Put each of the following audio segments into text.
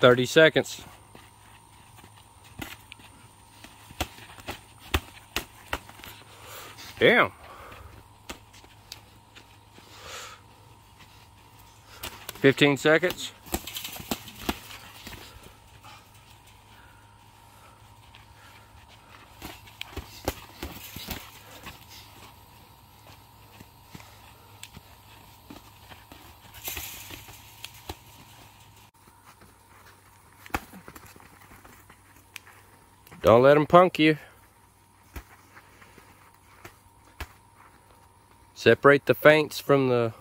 Thirty seconds. Damn. Fifteen seconds. Don't let them punk you. Separate the feints from the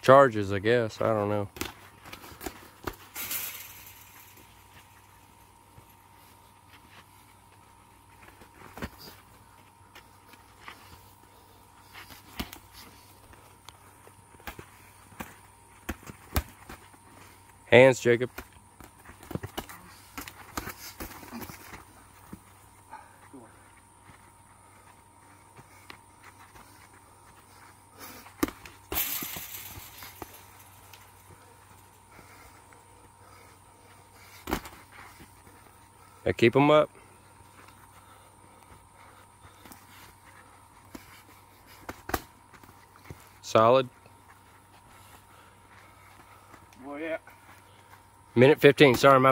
charges, I guess. I don't know. Hands, Jacob. I keep them up. Solid. Oh yeah. Minute 15. Sorry, my